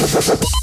Ha ha ha!